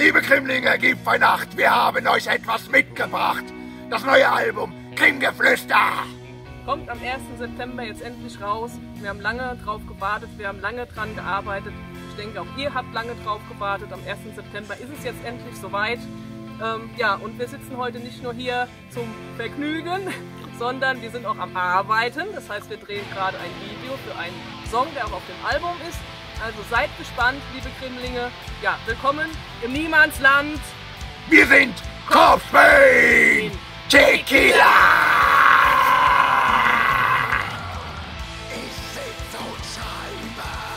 Liebe Krimlinge, bei Nacht, wir haben euch etwas mitgebracht. Das neue Album Krimgeflüster. Kommt am 1. September jetzt endlich raus. Wir haben lange drauf gewartet, wir haben lange dran gearbeitet. Ich denke, auch ihr habt lange drauf gewartet. Am 1. September ist es jetzt endlich soweit. Ähm, ja, und wir sitzen heute nicht nur hier zum Vergnügen, sondern wir sind auch am Arbeiten. Das heißt, wir drehen gerade ein Video für einen Song, der auch auf dem Album ist. Also seid gespannt, liebe Krimlinge. Ja, willkommen im Niemandsland. Wir sind Coffee Tequila! Ich sitze so scheinbar.